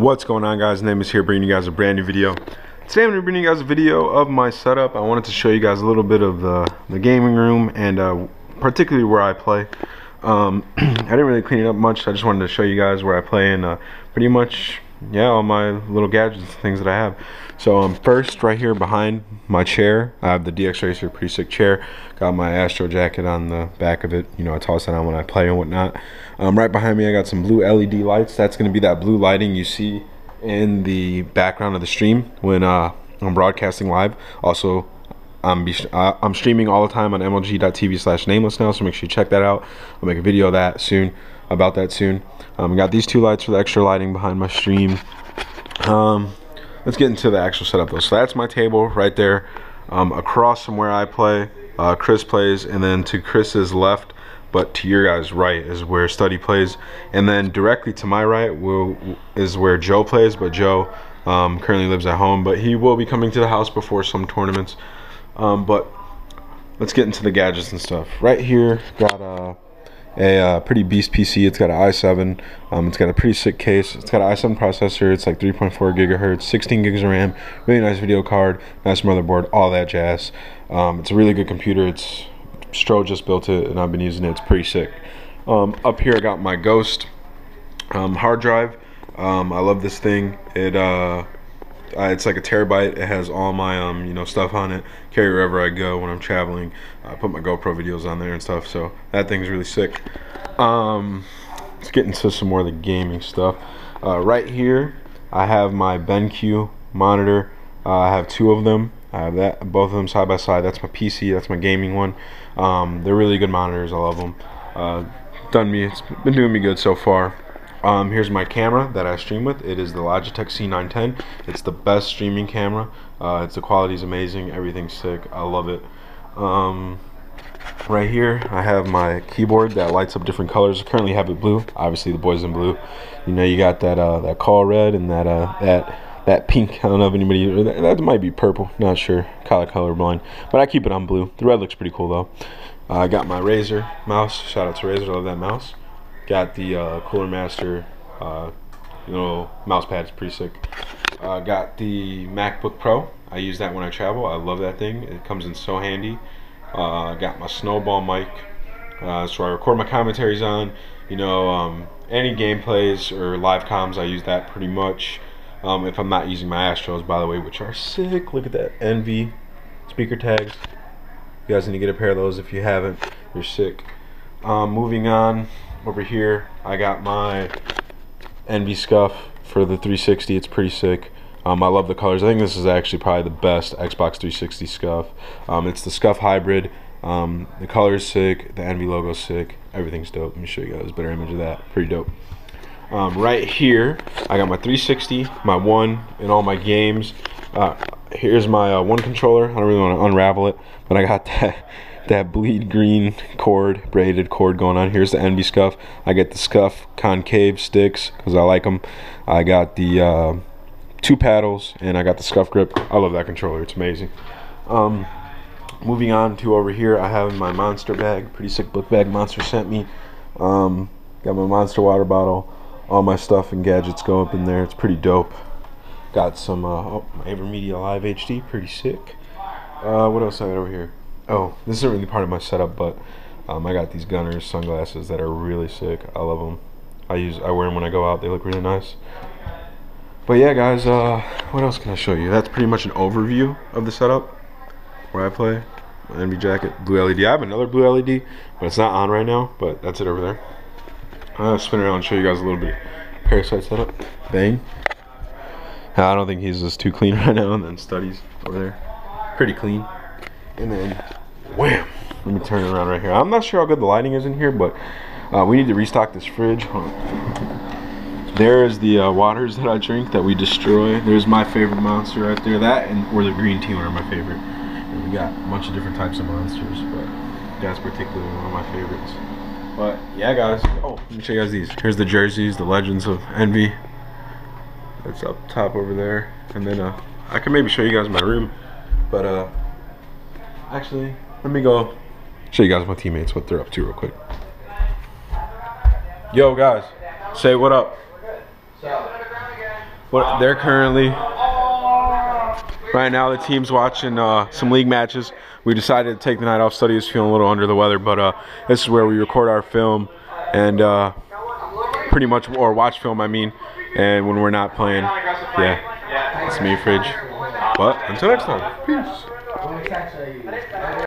What's going on guys? Nameless here bringing you guys a brand new video. Today I'm going to be bringing you guys a video of my setup. I wanted to show you guys a little bit of the, the gaming room and uh, particularly where I play. Um, I didn't really clean it up much. I just wanted to show you guys where I play and uh, pretty much, yeah, all my little gadgets things that I have. So um, first, right here behind my chair, I have the DX Racer, pretty sick chair. Got my Astro jacket on the back of it. You know, I toss it on when I play and whatnot. Um, right behind me, I got some blue LED lights. That's going to be that blue lighting you see in the background of the stream when uh, I'm broadcasting live. Also, I'm, be, uh, I'm streaming all the time on mlg.tv slash nameless now, so make sure you check that out. I'll make a video of that soon, about that soon. Um, got these two lights for the extra lighting behind my stream. Um, let's get into the actual setup though. So that's my table right there. Um, across from where I play, uh, Chris plays, and then to Chris's left, but to your guys' right is where Study plays, and then directly to my right will is where Joe plays. But Joe um, currently lives at home, but he will be coming to the house before some tournaments. Um, but let's get into the gadgets and stuff. Right here, got a, a uh, pretty beast PC. It's got an i7. Um, it's got a pretty sick case. It's got an i7 processor. It's like 3.4 gigahertz, 16 gigs of RAM, really nice video card, nice motherboard, all that jazz. Um, it's a really good computer. It's Stro just built it, and I've been using it. It's pretty sick. Um, up here, I got my Ghost um, hard drive. Um, I love this thing. It uh, uh, it's like a terabyte. It has all my um, you know stuff on it. Carry wherever I go when I'm traveling. I put my GoPro videos on there and stuff. So that thing's really sick. Um, let's get into some more of the gaming stuff. Uh, right here, I have my BenQ monitor. Uh, I have two of them. I have that both of them side by side. That's my PC. That's my gaming one. Um, they're really good monitors. I love them. Uh, done me. It's been doing me good so far. Um, here's my camera that I stream with. It is the Logitech C910. It's the best streaming camera. Uh, it's the quality is amazing. Everything's sick. I love it. Um, right here, I have my keyboard that lights up different colors. I currently have it blue. Obviously, the boys in blue. You know, you got that uh, that call red and that uh, that that pink. I don't know if anybody that, that might be purple. Not sure. Color colorblind, but I keep it on blue. The red looks pretty cool though. I got my Razer mouse. Shout out to Razer. I love that mouse. Got the uh, Cooler Master, uh, you know, mouse pad. It's pretty sick. Uh, got the MacBook Pro. I use that when I travel. I love that thing. It comes in so handy. Uh, got my Snowball mic, uh, so I record my commentaries on. You know, um, any gameplays or live comms, I use that pretty much. Um, if I'm not using my Astros, by the way, which are sick. Look at that Envy speaker tags. You guys need to get a pair of those if you haven't. You're sick. Um, moving on over here I got my Envy Scuf for the 360 it's pretty sick. Um, I love the colors I think this is actually probably the best Xbox 360 Scuf. Um, it's the Scuf Hybrid um, the color is sick the Envy logo is sick everything's dope let me show you guys a better image of that pretty dope. Um, right here I got my 360 my one in all my games. Uh, here's my uh, one controller I don't really want to unravel it but I got that that bleed green cord, braided cord going on. Here's the Envy Scuf. I get the Scuf concave sticks because I like them. I got the uh, two paddles and I got the Scuf grip. I love that controller. It's amazing. Um, moving on to over here, I have my Monster bag. Pretty sick book bag Monster sent me. Um, got my Monster water bottle. All my stuff and gadgets go up in there. It's pretty dope. Got some uh, oh, my AverMedia Live HD. Pretty sick. Uh, what else I got over here? Oh, this isn't really part of my setup, but um, I got these Gunnars sunglasses that are really sick. I love them. I use I wear them when I go out. They look really nice. But yeah, guys, uh, what else can I show you? That's pretty much an overview of the setup where I play. My Envy jacket, blue LED. I have another blue LED, but it's not on right now. But that's it over there. I'll spin around and show you guys a little bit parasite setup. Bang. I don't think he's just too clean right now. And then studies over there, pretty clean. And then Wham! Let me turn it around right here. I'm not sure how good the lighting is in here, but uh, we need to restock this fridge. There's the uh, waters that I drink that we destroy. There's my favorite monster right there. That and or the green tea one are my favorite. And we got a bunch of different types of monsters, but that's particularly one of my favorites. But yeah, guys. Oh, let me show you guys these. Here's the jerseys, the Legends of Envy. That's up top over there. And then uh, I can maybe show you guys my room, but uh, actually, let me go show you guys my teammates what they're up to real quick. Yo, guys, say what up. what they're currently right now. The team's watching uh, some league matches. We decided to take the night off. Study is feeling a little under the weather, but uh, this is where we record our film and uh, pretty much or watch film. I mean, and when we're not playing, yeah, it's me, fridge. But until next time, peace actually.